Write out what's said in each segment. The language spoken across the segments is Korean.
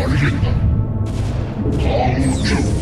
投げるんだ。ターン2。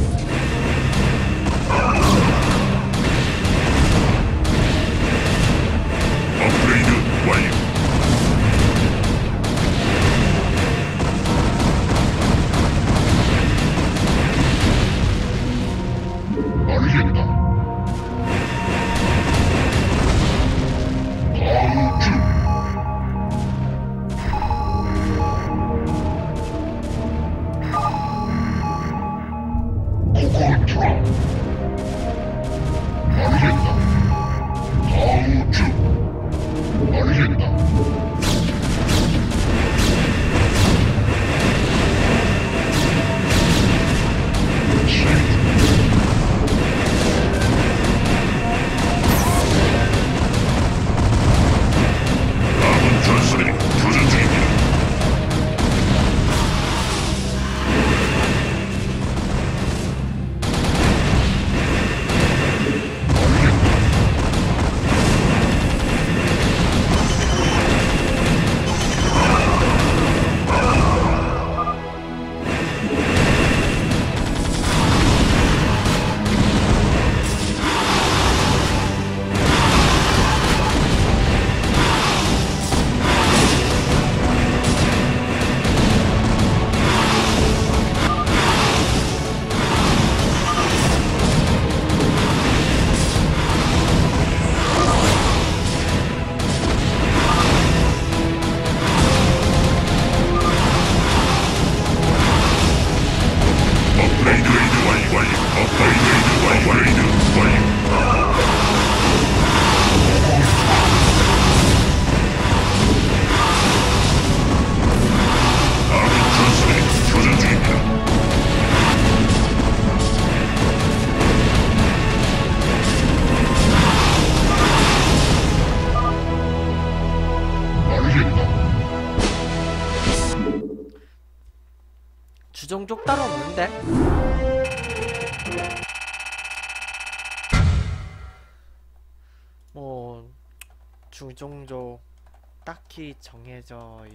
정해져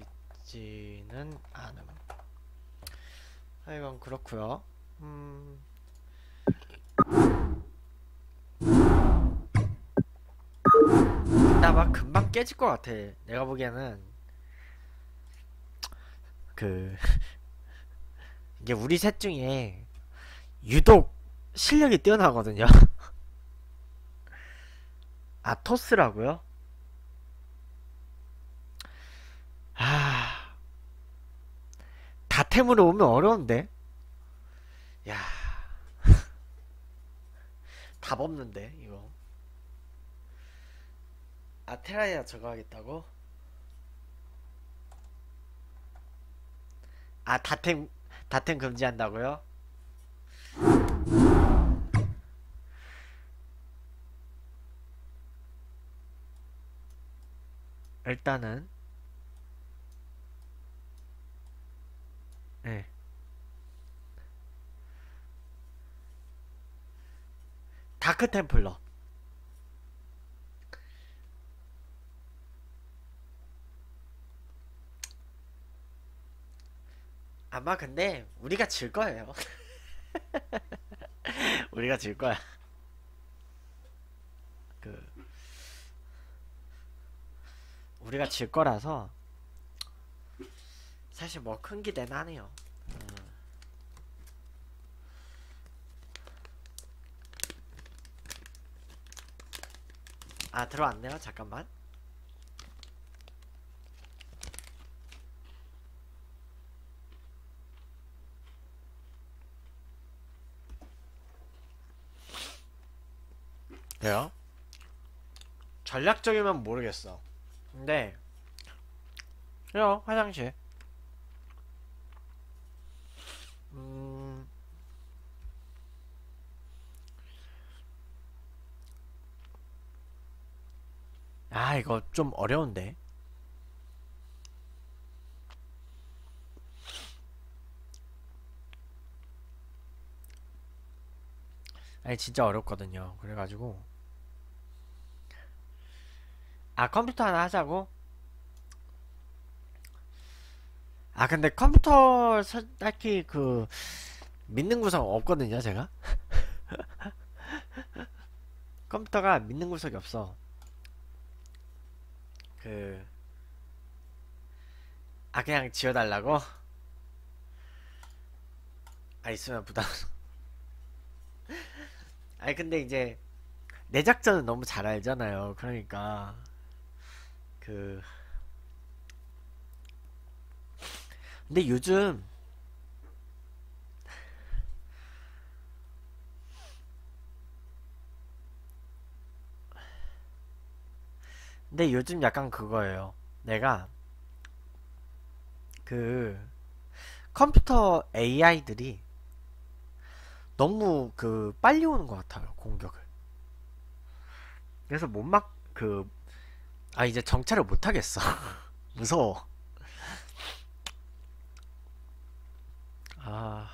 있지는 않음. 하여간 그렇고요. 음. 근데 아마 금방 깨질 것 같아. 내가 보기에는 그 이게 우리 셋 중에 유독 실력이 뛰어나거든요. 아토스라고요? 아, 다템으로 오면 어려운데. 야, 답 없는데 이거. 아 테라야 저거 하겠다고? 아 다템 다템 금지한다고요? 일단은 네. 다크 템플러 아마 근데 우리가 질 거예요. 우리가 질 거야. 그 우리가 질 거라서 사실 뭐 큰 기대는 안 해요. 음. 아 들어왔네요. 잠깐만. 돼요? 전략적이면 모르겠어. 근데 그래요 화장실. 이거 좀 어려운데. 아니 진짜 어렵거든요. 그래가지고 아 컴퓨터 하나 하자고? 아 근데 컴퓨터 서- 딱히 그 믿는 구석 없거든요 제가 컴퓨터가 믿는 구석이 없어 그 아 그냥 지워달라고? 아 있으면 부담 아니 근데 이제 내 작전은 너무 잘 알잖아요 그러니까 그 근데 요즘 근데 요즘 약간 그거예요. 내가 그 컴퓨터 AI들이 너무 그 빨리 오는 것 같아요. 공격을. 그래서 못 막 그 아 이제 정찰을 못 하겠어. 무서워. 아.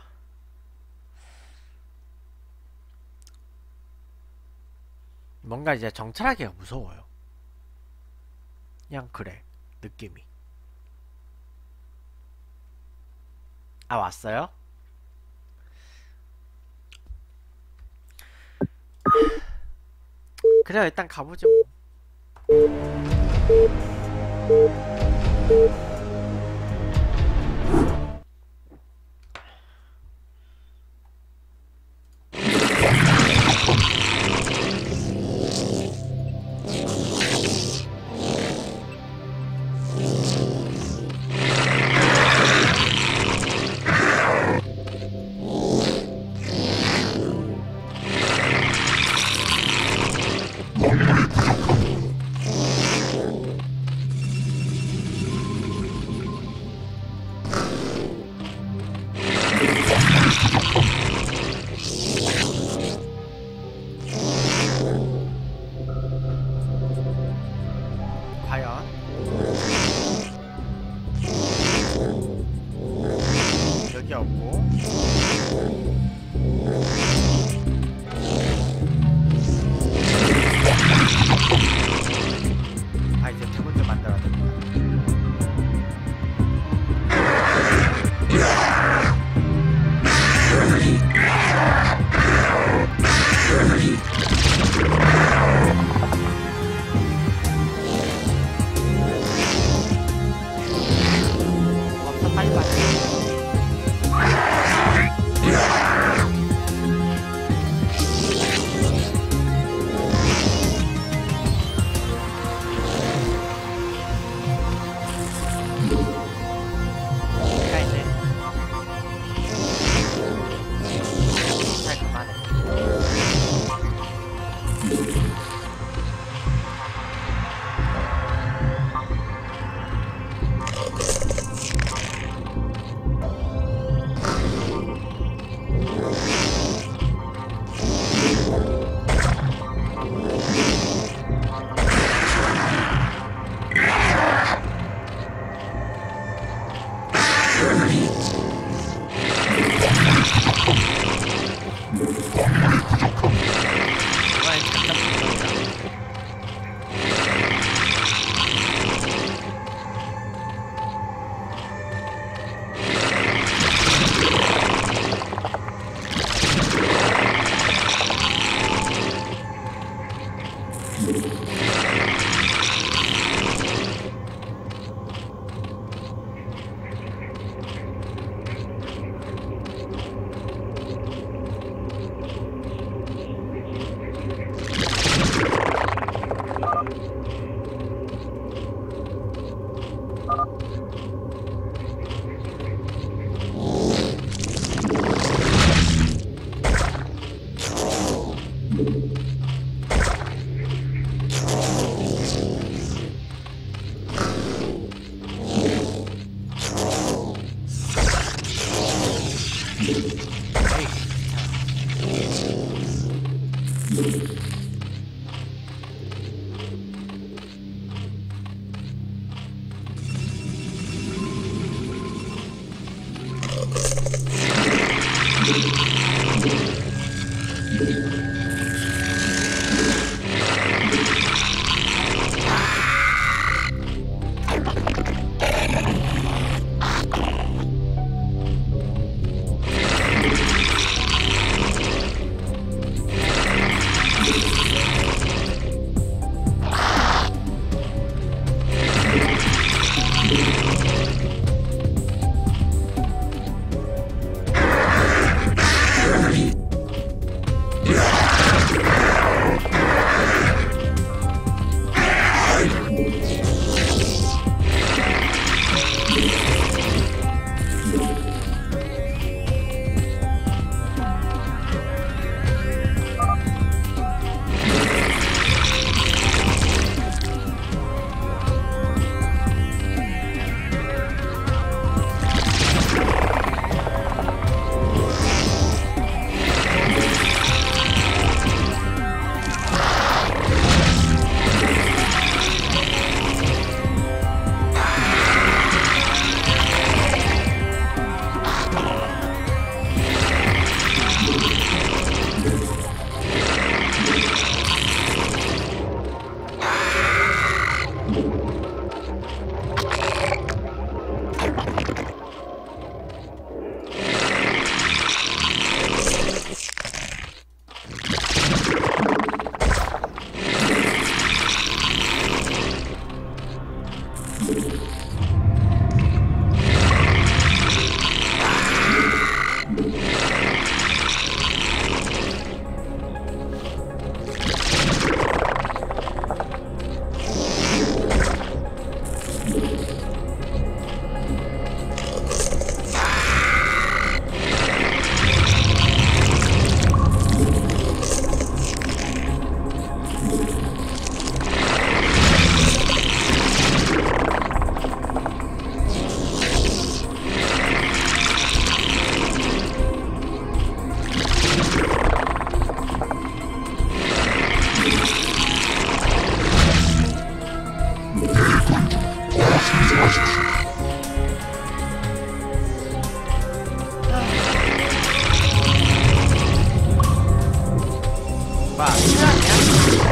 뭔가 이제 정찰하기가 무서워요. 그냥 그래. 느낌이. 아, 왔어요? 그래, 일단 가보죠. 뭐.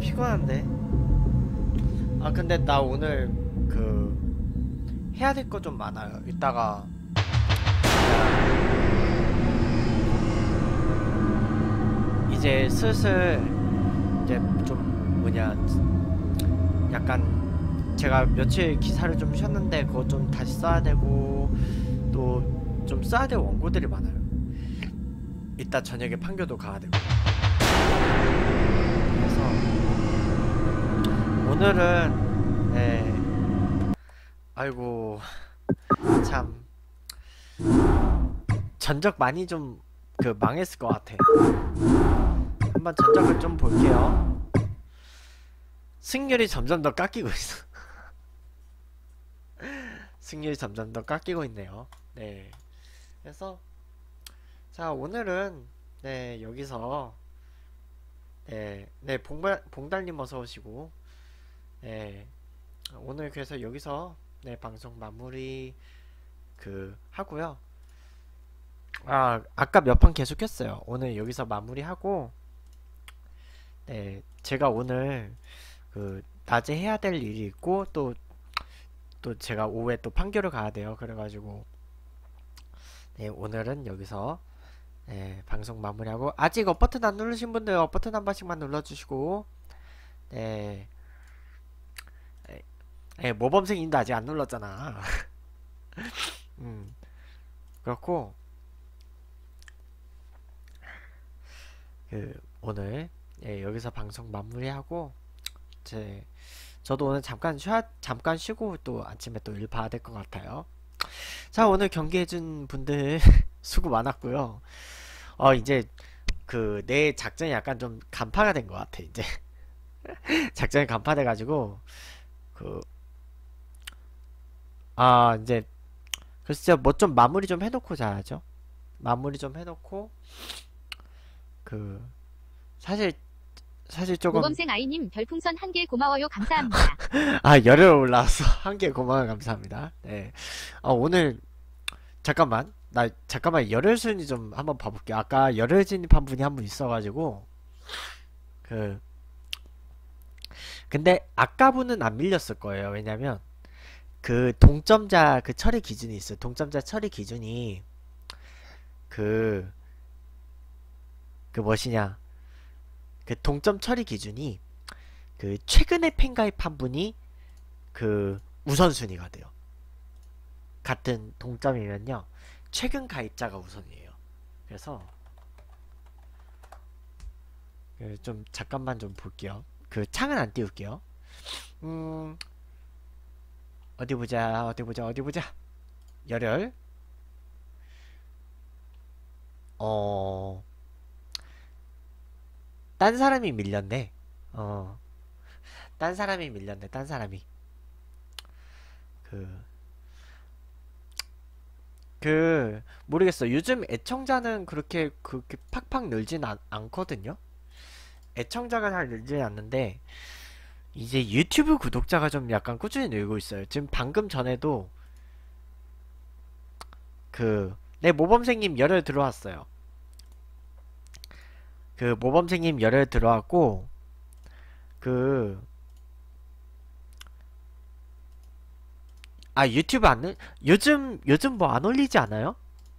피곤한데. 아 근데 나 오늘 그 해야 될 거 좀 많아요. 이따가 이제 슬슬 이제 좀 뭐냐 약간 제가 며칠 기사를 좀 쉬었는데 그거 좀 다시 써야 되고 또 좀 써야 될 원고들이 많아요. 이따 저녁에 판교도 가야 되고. 그래서 오늘은 네 아이고 참 전적 많이 좀 그 망했을 것 같아. 한번 전적을 좀 볼게요. 승률이 점점 더 깎이고 있어. 승률이 점점 더 깎이고 있네요. 네. 그래서 자 오늘은 네 여기서 네, 네 봉달 봉달님 어서 오시고 네 오늘 그래서 여기서 네 방송 마무리 그 하고요. 아 아까 몇 판 계속했어요. 오늘 여기서 마무리하고 네 제가 오늘 그 낮에 해야 될 일이 있고 또 또 제가 오후에 또 판교를 가야 돼요. 그래가지고 네 오늘은 여기서 네, 방송 마무리하고 아직 up 버튼 안 누르신 분들 up 버튼 한 번씩만 눌러주시고 네, 네, 네 모범생인데 아직 안 눌렀잖아. 음 그렇고 그 오늘 예, 여기서 방송 마무리하고 제 저도 오늘 잠깐 쉬 잠깐 쉬고 또 아침에 또 일 봐야 될 것 같아요. 자 오늘 경기해준 분들 수고 많았고요. 어 이제 그 내 작전이 약간 좀 간파가 된 것 같아 이제 작전이 간파돼 가지고 그 아 이제 글쎄요 뭐좀 마무리 좀 해놓고 자야죠. 마무리 좀 해놓고 그 사실 사실 조금 모범생 아이님 별풍선 한 개 고마워요. 감사합니다. 아 열흘 올라왔어 한 개 고마워요. 감사합니다. 네. 어, 오늘 잠깐만 나 잠깐만 열혈 순위 좀 한번 봐볼게 아까 열혈 진입한 분이 한 분 있어가지고 그 근데 아까 분은 안 밀렸을 거예요. 왜냐면 그 동점자 그 처리 기준이 있어요 동점자 처리 기준이 그그 무엇이냐 그 동점 처리 기준이 그 최근에 팬가입한 분이 그 우선순위가 돼요. 같은 동점이면요. 최근 가입자가 우선이에요. 그래서 그 좀 잠깐만 좀 볼게요. 그 창은 안 띄울게요. 음 어디 보자 어디 보자 어디 보자 열혈 어... 딴 사람이 밀렸네. 어. 딴 사람이 밀렸네. 딴 사람이. 그. 그 모르겠어. 요즘 애청자는 그렇게 그렇게 팍팍 늘진 않, 않거든요. 애청자가 잘 늘진 않는데 이제 유튜브 구독자가 좀 약간 꾸준히 늘고 있어요. 지금 방금 전에도 그 네 모범생님 열혈 들어왔어요. 그 모범생님 열혈 들어왔고 그 아 유튜브 안 올- 요즘 요즘 뭐 안 올리지 않아요?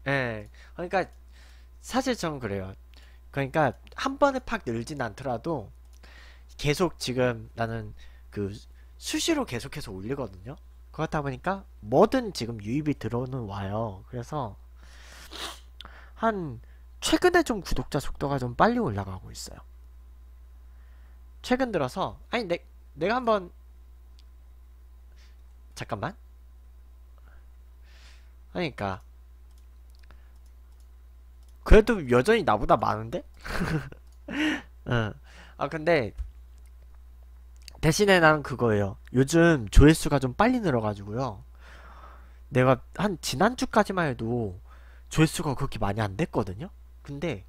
예. 그러니까 사실 전 그래요. 그러니까 한 번에 팍 늘진 않더라도 계속 지금 나는 그 수시로 계속해서 올리거든요. 그렇다 보니까 뭐든 지금 유입이 들어오는 와요. 그래서 한 최근에 좀 구독자 속도가 좀 빨리 올라가고 있어요. 최근 들어서 아니 내 내가 한번 잠깐만. 그러니까 그래도 여전히 나보다 많은데? 응. 아 근데 대신에 나는 그거예요. 요즘 조회수가 좀 빨리 늘어가지고요. 내가 한 지난주까지만 해도 조회수가 그렇게 많이 안 됐거든요. 근데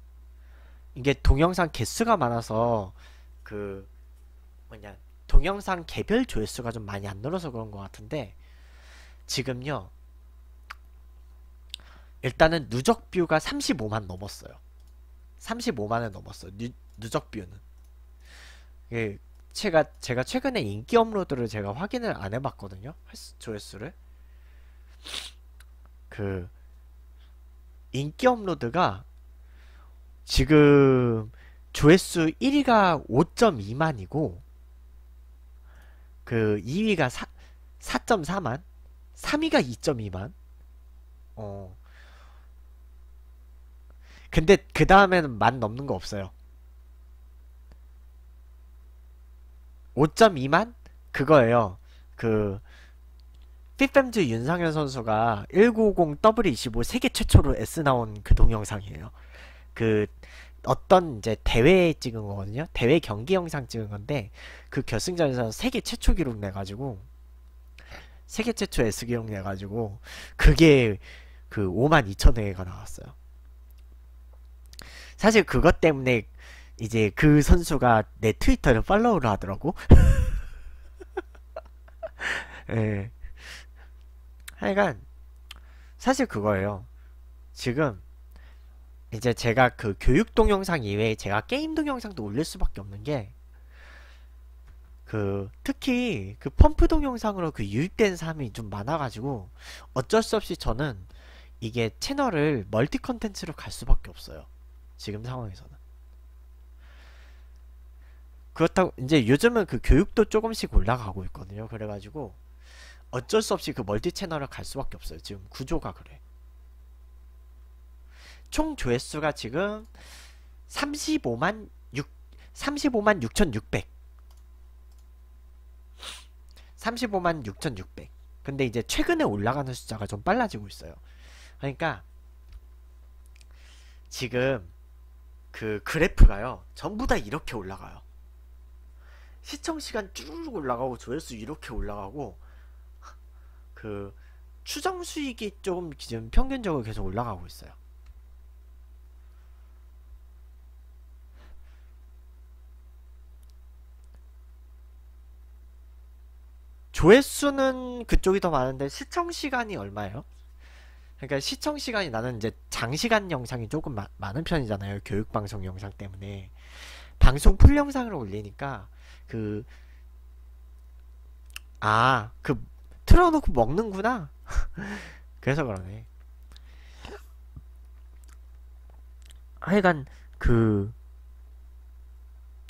이게 동영상 개수가 많아서 그 뭐냐 동영상 개별 조회수가 좀 많이 안 늘어서 그런 것 같은데 지금요 일단은 누적 뷰가 35만 넘었어요. 35만을 넘었어요. 누, 누적 뷰는. 예, 제가 제가 최근에 인기 업로드를 제가 확인을 안 해봤거든요. 횟수- 조회수를. 그 인기 업로드가 지금 조회수 1위가 5.2만이고 그 2위가 4, 4.4만 3위가 2.2만. 어. 근데 그 다음에는 만 넘는 거 없어요 5.2만 그거예요 그 피fem즈 윤상현 선수가 190 W25 세계 최초로 S 나온 그 동영상이에요 그 어떤 이제 대회에 찍은 거거든요. 대회 경기 영상 찍은 건데 그 결승전에서 세계 최초 기록 내가지고 세계 최초 S 기록 내가지고 그게 그 5만 2천 회가 나왔어요. 사실 그것 때문에 이제 그 선수가 내 트위터를 팔로우를 하더라고. 예. 하여간 사실 그거예요. 지금 이제 제가 그 교육 동영상 이외에 제가 게임 동영상도 올릴 수밖에 없는 게 그 특히 그 펌프 동영상으로 그 유입된 사람이 좀 많아가지고 어쩔 수 없이 저는 이게 채널을 멀티 컨텐츠로 갈 수밖에 없어요. 지금 상황에서는. 그렇다고 이제 요즘은 그 교육도 조금씩 올라가고 있거든요. 그래가지고 어쩔 수 없이 그 멀티 채널을 갈 수밖에 없어요. 지금 구조가 그래. 총 조회수가 지금 35만 6 35만 6,600 35만 6,600 근데 이제 최근에 올라가는 숫자가 좀 빨라지고 있어요 그러니까 지금 그 그래프가요 전부 다 이렇게 올라가요 시청 시간 쭈르륵 올라가고 조회수 이렇게 올라가고 그 추정 수익이 조금 지금 평균적으로 계속 올라가고 있어요 조회수는 그쪽이 더 많은데 시청 시간이 얼마예요? 그러니까 시청 시간이 나는 이제 장시간 영상이 조금 마- 많은 편이잖아요. 교육 방송 영상 때문에 방송 풀 영상을 올리니까 그 아, 그 틀어놓고 먹는구나. 그래서 그러네. 하여간 그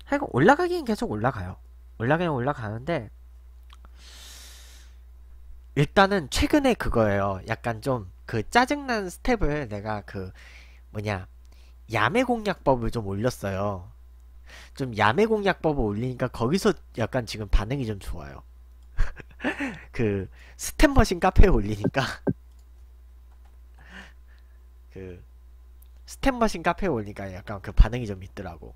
하여간 올라가긴 계속 올라가요. 올라가긴 올라가는데 일단은 최근에 그거예요. 약간 좀 그 짜증난 스텝을 내가 그 뭐냐 야매 공략법을 좀 올렸어요. 좀 야매 공략법을 올리니까 거기서 약간 지금 반응이 좀 좋아요. 그 스텝 머신 카페에 올리니까 그 스텝 머신 카페에 올리니까 약간 그 반응이 좀 있더라고.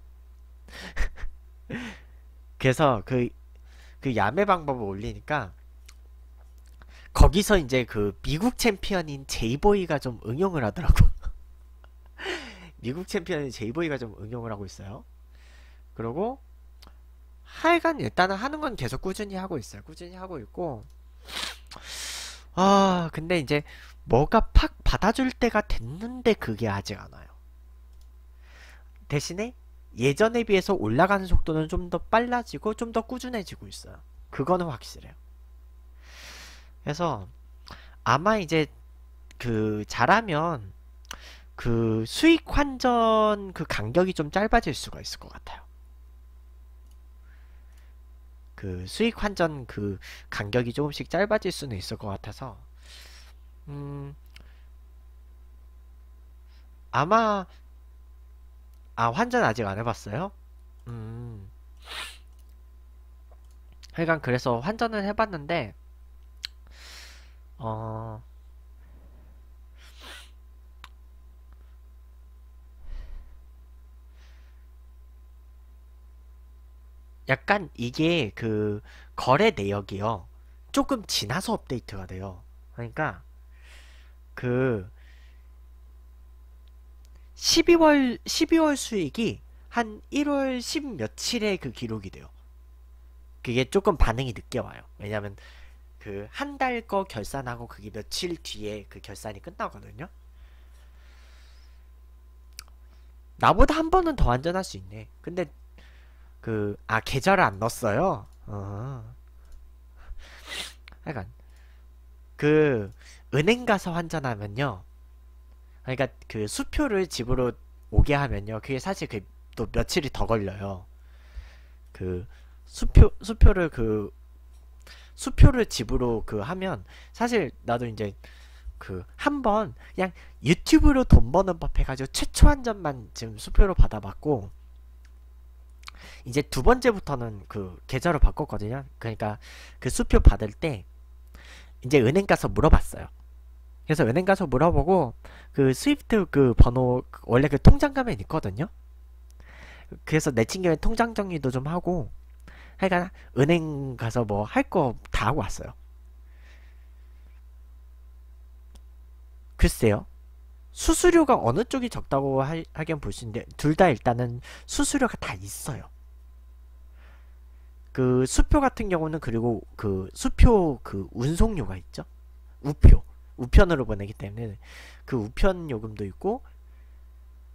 그래서 그 그 야매 방법을 올리니까 거기서 이제 그 미국 챔피언인 제이보이가 좀 응용을 하더라고. 미국 챔피언인 제이보이가 좀 응용을 하고 있어요. 그리고 하여간 일단은 하는 건 계속 꾸준히 하고 있어요. 꾸준히 하고 있고 아 근데 이제 뭐가 팍 받아줄 때가 됐는데 그게 아직 안 와요. 대신에 예전에 비해서 올라가는 속도는 좀 더 빨라지고 좀 더 꾸준해지고 있어요. 그거는 확실해요. 그래서 아마 이제 그 잘하면 그 수익 환전 그 간격이 좀 짧아질 수가 있을 것 같아요. 그 수익 환전 그 간격이 조금씩 짧아질 수는 있을 것 같아서 음 아마 아 환전 아직 안 해봤어요? 음 하여간 그래서 환전을 해봤는데 어 약간 이게 그 거래 내역이요. 조금 지나서 업데이트가 돼요. 그러니까 그 12월 12월 수익이 한 1월 10 며칠에 그 기록이 돼요. 그게 조금 반응이 늦게 와요. 왜냐면 그 한 달 거 결산하고 그게 며칠 뒤에 그 결산이 끝나거든요. 나보다 한 번은 더 안전할 수 있네. 근데 그그아 계좌를 안 넣었어요. 어. 약간 그 은행 가서 환전하면요. 그러니까 그 수표를 집으로 오게 하면요. 그게 사실 그 또 며칠이 더 걸려요. 그 수표 수표를 그 수표를 집으로 그 하면 사실 나도 이제 그 한 번 그냥 유튜브로 돈 버는 법 해가지고 최초 환전만 지금 수표로 받아봤고 이제 두 번째부터는 그 계좌로 바꿨거든요. 그러니까 그 수표 받을 때 이제 은행 가서 물어봤어요. 그래서 은행 가서 물어보고 그 스위프트 그 번호 그 원래 그 통장 가면 있거든요. 그래서 내친 김에 통장 정리도 좀 하고 하여간 은행 가서 뭐 할 거 다 하고 왔어요. 글쎄요. 수수료가 어느 쪽이 적다고 하, 하긴 볼 수 있는데 둘 다 일단은 수수료가 다 있어요. 그 수표 같은 경우는 그리고 그 수표 그 운송료가 있죠. 우표 우편으로 보내기 때문에 그 우편 요금도 있고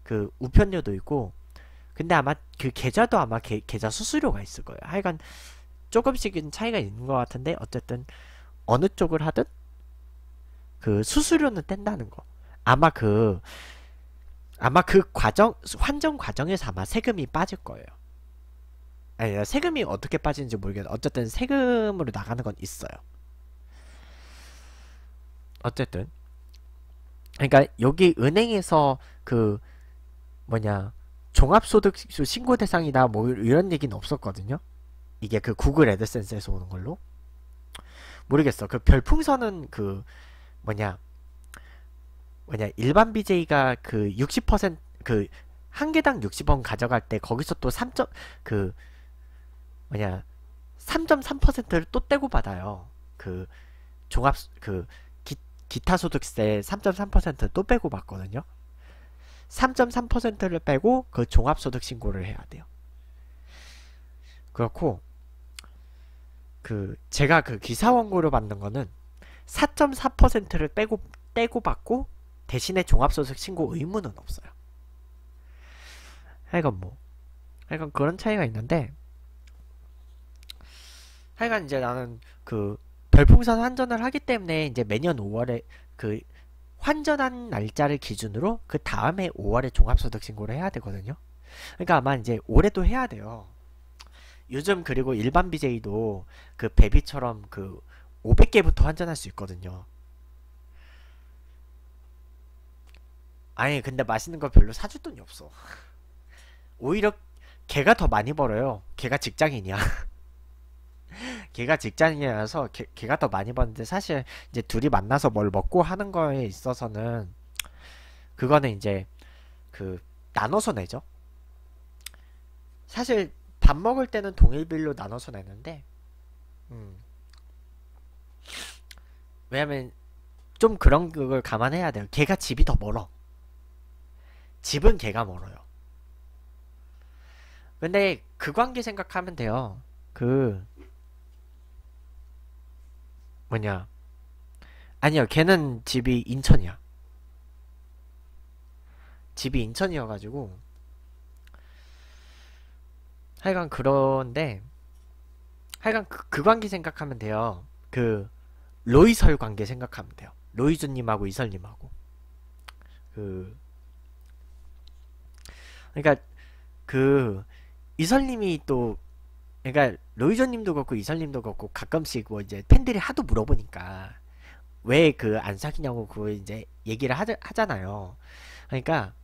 그 우편료도 있고 근데 아마 그 계좌도 아마 계, 계좌 수수료가 있을 거예요. 하여간 조금씩은 차이가 있는 것 같은데 어쨌든 어느 쪽을 하든 그 수수료는 뗀다는 거. 아마 그 아마 그 과정 환전 과정에서 아마 세금이 빠질 거예요. 아니 세금이 어떻게 빠지는지 모르겠는데 어쨌든 세금으로 나가는 건 있어요. 어쨌든 그러니까 여기 은행에서 그 뭐냐 종합소득세 신고 대상이다 뭐 이런 얘기는 없었거든요. 이게 그 구글 애드센스에서 오는 걸로 모르겠어. 그 별풍선은 그 뭐냐 뭐냐 일반 BJ가 그 60%그 한 개당 60원 가져갈 때 거기서 또 3점 그 뭐냐 3.3%를 또 떼고 받아요. 그 종합 그 기, 기타 소득세 3.3%를 또 빼고 받거든요. 3.3%를 빼고 그 종합 소득 신고를 해야 돼요. 그렇고 그 제가 그 기사 원고를 받는 거는 4.4%를 빼고 떼고 받고 대신에 종합소득 신고 의무는 없어요. 하여간 뭐 하여간 그런 차이가 있는데 하여간 이제 나는 그 별풍선 환전을 하기 때문에 이제 매년 5월에 그 환전한 날짜를 기준으로 그 다음에 5월에 종합소득 신고를 해야 되거든요. 그러니까 아마 이제 올해도 해야 돼요. 요즘 그리고 일반 BJ도 그 베비처럼 그 500개부터 환전할 수 있거든요. 아니 근데 맛있는 거 별로 사줄 돈이 없어. 오히려 걔가 더 많이 벌어요. 걔가 직장인이야. 걔가 직장인이라서 걔, 걔가 더 많이 버는데 사실 이제 둘이 만나서 뭘 먹고 하는 거에 있어서는 그거는 이제 그 나눠서 내죠. 사실 밥 먹을 때는 동일비로 나눠서 내는데 음. 왜냐면 좀 그런 걸 감안해야 돼요. 걔가 집이 더 멀어. 집은 걔가 멀어요. 근데 그 관계 생각하면 돼요. 그 뭐냐? 아니요 걔는 집이 인천이야. 집이 인천이어가지고 하여간 그런데 하여간 그, 그 관계 생각하면 돼요. 그 로이설 관계 생각하면 돼요. 로이즈님하고 이설님하고. 그 그러니까 그 이설님이 또 그러니까 로이저님도 그렇고 이설님도 그렇고 가끔씩 뭐 이제 팬들이 하도 물어보니까 왜 그 안 사귀냐고 그 이제 얘기를 하, 하잖아요. 그러니까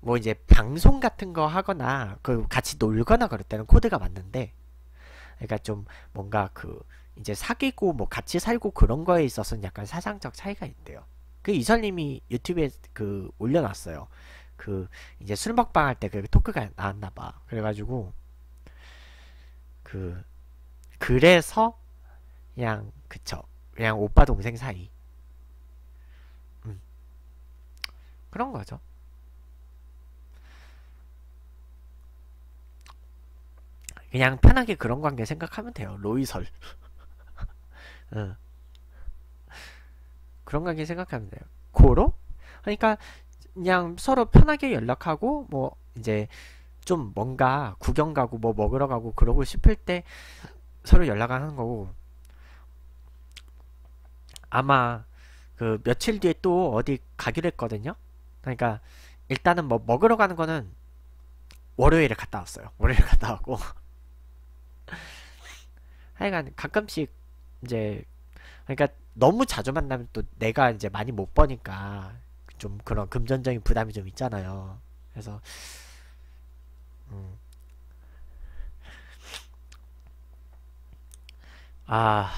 뭐 이제 방송 같은 거 하거나 그 같이 놀거나 그럴 때는 코드가 맞는데 그러니까 좀 뭔가 그 이제 사귀고 뭐 같이 살고 그런 거에 있어서는 약간 사상적 차이가 있대요. 그 이설님이 유튜브에 그 올려놨어요. 그 이제 술 먹방 할 때 그 토크가 나왔나 봐. 그래가지고 그 그래서 그냥 그쵸. 그냥 오빠 동생 사이. 음. 그런 거죠. 그냥 편하게 그런 관계 생각하면 돼요. 로이설. 응. 그런 관계 생각하면 돼요. 고로? 그러니까 그냥 서로 편하게 연락하고 뭐 이제 좀 뭔가 구경 가고 뭐 먹으러 가고 그러고 싶을 때 서로 연락하는 거고 아마 그 며칠 뒤에 또 어디 가기로 했거든요. 그러니까 일단은 뭐 먹으러 가는 거는 월요일에 갔다 왔어요. 월요일에 갔다 왔고 하여간 가끔씩 이제 그러니까 너무 자주 만나면 또 내가 이제 많이 못 버니까 좀 그런 금전적인 부담이 좀 있잖아요. 그래서 음. 아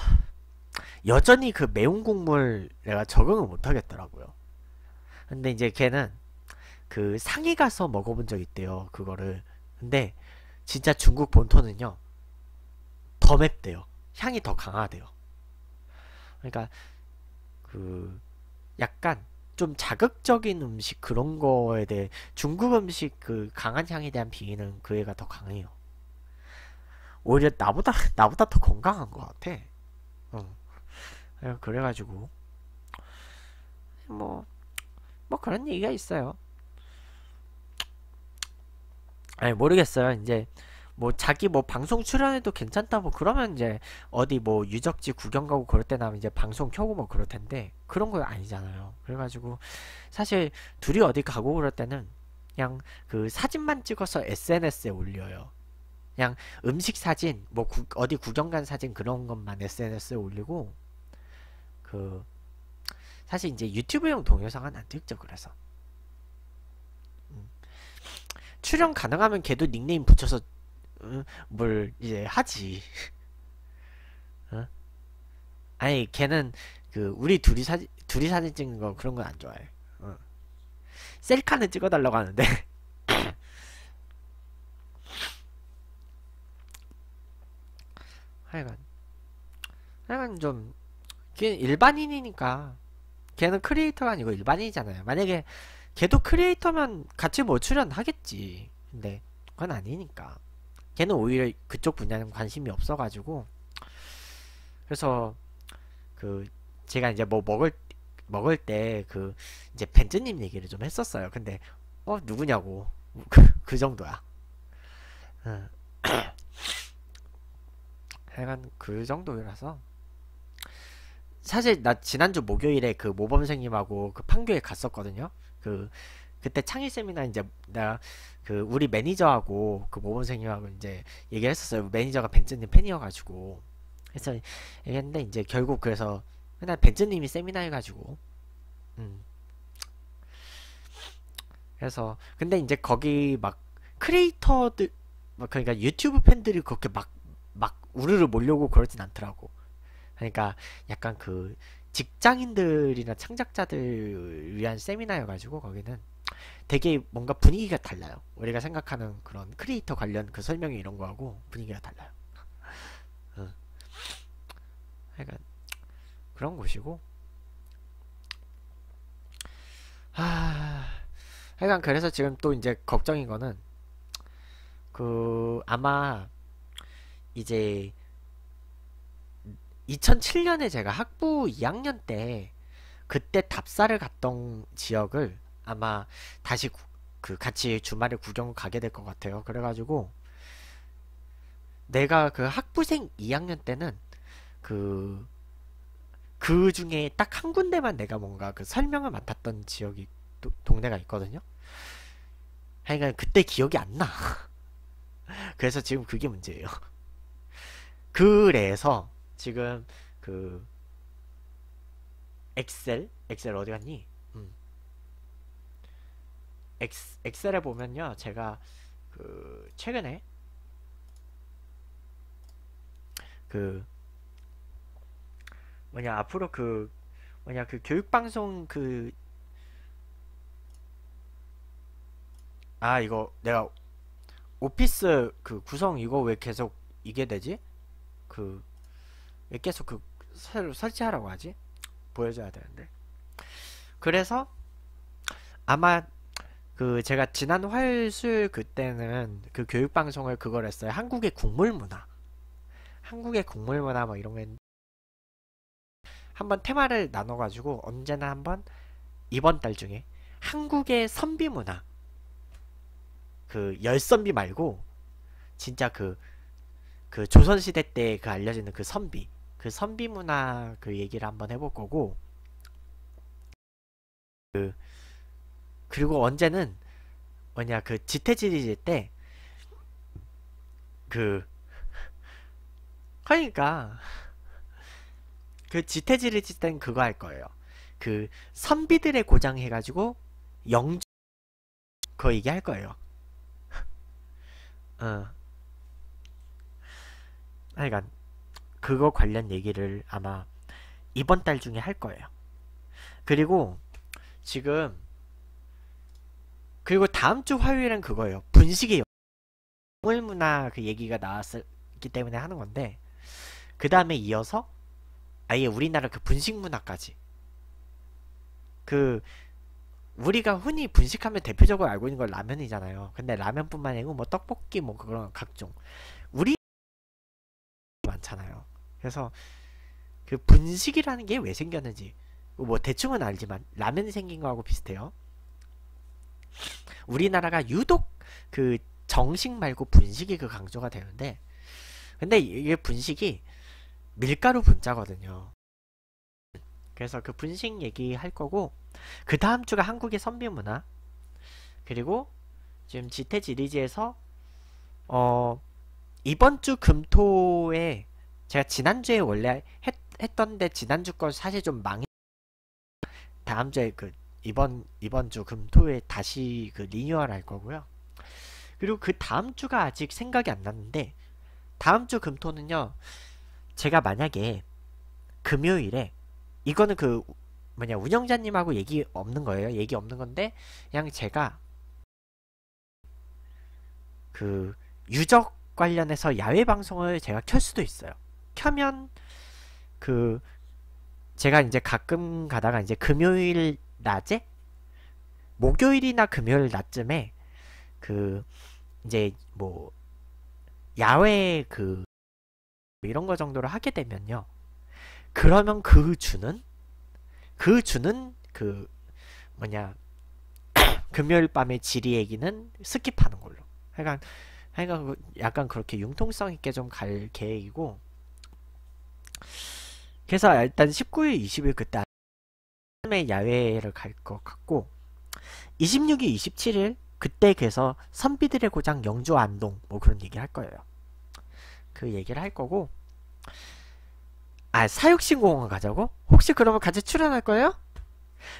여전히 그 매운 국물 내가 적응을 못 하겠더라고요. 근데 이제 걔는 그 상해 가서 먹어본 적 있대요. 그거를. 근데 진짜 중국 본토는요. 더 맵대요. 향이 더 강하대요. 그러니까 그 약간 좀 자극적인 음식 그런 거에 대해 중국 음식 그 강한 향에 대한 비위는 그 애가 더 강해요. 오히려 나보다 나보다 더 건강한 것 같아. 어. 그래- 그래가지고 뭐뭐 그런 얘기가 있어요. 아니 모르겠어요. 이제 뭐 자기 뭐 방송 출연해도 괜찮다 뭐 그러면 이제 어디 뭐 유적지 구경 가고 그럴 때나 이제 방송 켜고 뭐 그럴 텐데 그런 거 아니잖아요. 그래가지고 사실 둘이 어디 가고 그럴 때는 그냥 그 사진만 찍어서 SNS에 올려요. 그냥 음식 사진, 뭐 구- 어디 구경 간 사진 그런 것만 SNS에 올리고 그 사실 이제 유튜브용 동영상은 안 찍죠. 그래서 음. 출연 가능하면 걔도 닉네임 붙여서 음, 뭘 이제 하지. 어? 아니 걔는 그 우리 둘이 사진 둘이 사진 찍는 거 그런 건 안 좋아해. 어. 셀카는 찍어달라고 하는데 하여간 하여간 좀 걔는 일반인이니까 걔는 크리에이터가 아니고 일반인이잖아요. 만약에 걔도 크리에이터면 같이 뭐 출연하겠지. 근데 그건 아니니까. 걔는 오히려 그쪽 분야는 관심이 없어가지고 그래서 그 제가 이제 뭐 먹을 먹을 때 그 이제 벤츠님 얘기를 좀 했었어요. 근데 어 누구냐고 그, 그 정도야. 응. 하여간 그 정도라서 사실 나 지난주 목요일에 그 모범생님하고 그 판교에 갔었거든요. 그 그때 창의 세미나 이제 내가 그 우리 매니저하고 그 모범생님하고 이제 얘기를 했었어요. 매니저가 벤츠님 팬이어가지고 그래서 얘기했는데 이제 결국 그래서 그날 벤츠님이 세미나 해가지고 음 그래서 근데 이제 거기 막 creator들 막 그러니까 유튜브 팬들이 그렇게 막 막 우르르 몰려오고 그러진 않더라고. 그러니까 약간 그 직장인들이나 창작자들 위한 세미나여가지고 거기는 되게 뭔가 분위기가 달라요. 우리가 생각하는 그런 크리에이터 관련 그 설명이 이런 거하고 분위기가 달라요. 응. 하여간 그런 곳이고 하... 하여간 그래서 지금 또 이제 걱정인 거는 그 아마 이제 2007년에 제가 학부 2학년 때 그때 답사를 갔던 지역을 아마 다시 구- 그 같이 주말에 구경 가게 될 것 같아요. 그래가지고 내가 그 학부생 2학년 때는 그, 그 중에 딱 한 군데만 내가 뭔가 그 설명을 맡았던 지역이 도- 동네가 있거든요. 하여간 그때 기억이 안 나. 그래서 지금 그게 문제예요. 그래서 지금 그 엑셀 엑셀 어디 갔니? 엑셀에 보면요 제가 그 최근에 그 뭐냐 앞으로 그 뭐냐 그 교육방송 그 아 이거 내가 오피스 그 구성 이거 왜 계속 이게 되지? 그 왜 계속 그 새로 설치하라고 하지? 보여줘야 되는데. 그래서 아마 그 제가 지난 화요일 수요일 그때는 그 교육 방송을 그걸 했어요. 한국의 국물 문화. 한국의 국물 문화 뭐 이런 거 했는데 한번 테마를 나눠 가지고 언제나 한번 이번 달 중에 한국의 선비 문화 그 열선비 말고 진짜 그그 조선시대 때 그 알려지는 그 선비 그 선비 문화 그 얘기를 한번 해볼 거고 그 그리고 언제는 뭐냐 그 지태지리제 때그 그러니까 그 지태지리제 때는 그거 할 거예요. 그 선비들의 고장 해가지고 영주 그거 얘기할 거예요. 어. 하여간 그거 관련 얘기를 아마 이번 달 중에 할 거예요. 그리고 지금 다음 주 화요일은 그거예요. 분식의 영물 문화 그 얘기가 나왔기 때문에 하는 건데 그 다음에 이어서 아예 우리나라 그 분식 문화까지 그 우리가 흔히 분식하면 대표적으로 알고 있는 건 라면이잖아요. 근데 라면뿐만 아니고 뭐 떡볶이 뭐 그런 각종 우리 많잖아요. 그래서 그 분식이라는 게 왜 생겼는지 뭐 대충은 알지만 라면이 생긴 거하고 비슷해요. 우리나라가 유독 그 정식 말고 분식이 그 강조가 되는데 근데 이게 분식이 밀가루 분자거든요. 그래서 그 분식 얘기 할 거고 그 다음 주가 한국의 선비 문화 그리고 지금 지태지리지에서 어 이번 주 금토에 제가 지난주에 원래 했, 했던데 지난주 건 사실 좀 망해 다음 주에 그 이번 이번 주 금토에 다시 그 리뉴얼 할 거고요. 그리고 그 다음 주가 아직 생각이 안 났는데 다음 주 금토는요. 제가 만약에 금요일에 이거는 그 뭐냐 운영자님하고 얘기 없는 거예요. 얘기 없는 건데 그냥 제가 그 유적 관련해서 야외 방송을 제가 켤 수도 있어요. 켜면 그 제가 이제 가끔 가다가 이제 금요일 낮에 목요일이나 금요일 낮쯤에 그 이제 뭐 야외 그 이런 거 정도로 하게 되면요. 그러면 그 주는 그 주는 그 뭐냐 금요일 밤에 지리 얘기는 skip하는 걸로. 하여간 하여간 그 약간 그렇게 융통성 있게 좀 갈 계획이고. 그래서 일단 19일, 20일 그때 아침에 야외를 갈 것 같고 26일, 27일 그때 그래서 선비들의 고장 영주 안동 뭐 그런 얘기 할 거예요. 그 얘기를 할 거고 아 사육신공원 가자고? 혹시 그러면 같이 출연할 거예요?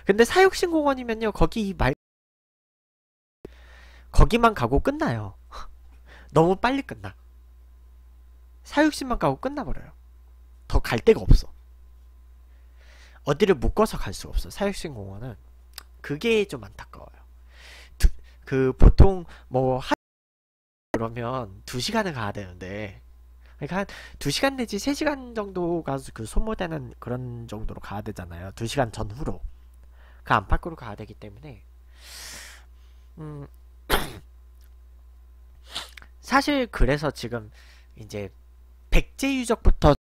근데 사육신공원이면요 거기 말 거기만 가고 끝나요. 너무 빨리 끝나. 사육신만 가고 끝나버려요. 더 갈 데가 없어. 어디를 묶어서 갈 수가 없어. 사육신 공원은 그게 좀 안타까워요. 두, 그 보통 뭐 하... 그러면 두 시간을 가야 되는데 그러니까 한 2시간 내지 3시간 정도가 그 소모되는 그런 정도로 가야 되잖아요. 2시간 전후로. 그 안팎으로 가야 되기 때문에 음 사실 그래서 지금 이제 백제 유적부터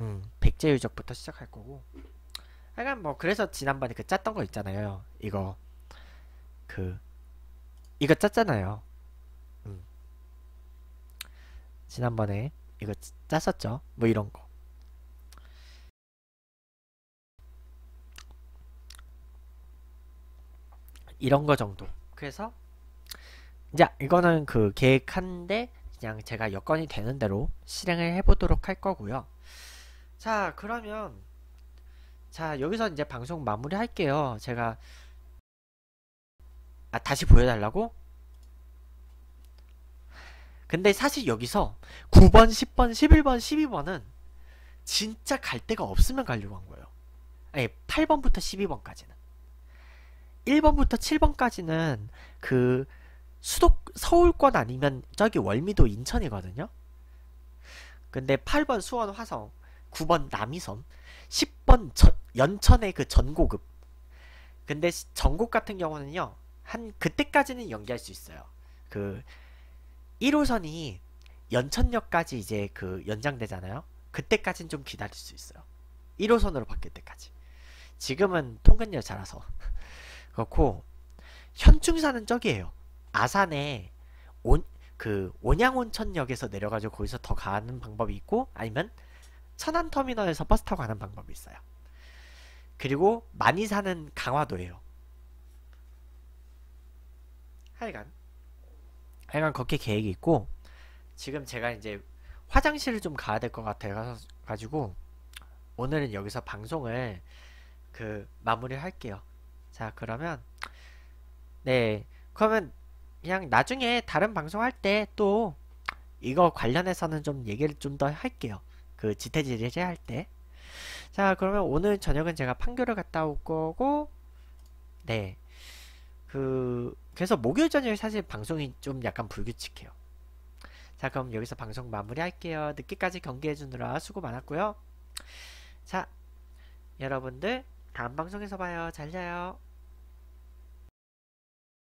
음 백제 유적부터 시작할 거고 약간 뭐 그래서 지난번에 그 짰던 거 있잖아요. 이거 그 이거 짰잖아요. 지난번에 이거 짰었죠? 뭐 이런 거. 이런 거 정도. 그래서 이제 이거는 그 계획한데 그냥 제가 여건이 되는 대로 실행을 해보도록 할 거고요. 자 그러면 자 여기서 이제 방송 마무리 할게요. 제가 아 다시 보여달라고? 근데 사실 여기서 9번, 10번, 11번, 12번은 진짜 갈 데가 없으면 가려고 한 거예요. 아니, 8번부터 12번까지는. 1번부터 7번까지는 그 수도 서울권 아니면 저기 월미도 인천이거든요. 근데 8번 수원 화성, 9번 남이섬, 10번 저, 연천의 그 전고급. 근데 전곡 같은 경우는요. 한 그때까지는 연기할 수 있어요. 그 1호선이 연천역까지 이제 그 연장되잖아요. 그때까지는 좀 기다릴 수 있어요. 1호선으로 바뀔 때까지. 지금은 통근열차라서. 그렇고 현충 사는 쪽이에요. 아산에 온, 그 온양온천역에서 내려가지고 거기서 더 가는 방법이 있고 아니면 천안터미널에서 버스 타고 가는 방법이 있어요. 그리고 많이 사는 강화도예요. 하여간 하여간 그렇게 계획이 있고 지금 제가 이제 화장실을 좀 가야 될 것 같아 가지고 오늘은 여기서 방송을 그 마무리 할게요. 자 그러면 네 그러면 그냥 나중에 다른 방송 할 때 또 이거 관련해서는 좀 얘기를 좀 더 할게요. 그 지태지리제 할 때. 자 그러면 오늘 저녁은 제가 판교를 갔다 올 거고 네. 그 그래서 목요일 저녁에 사실 방송이 좀 약간 불규칙해요. 자 그럼 여기서 방송 마무리 할게요. 늦게까지 경계해 주느라 수고 많았고요. 자 여러분들 다음 방송에서 봐요. 잘 자요.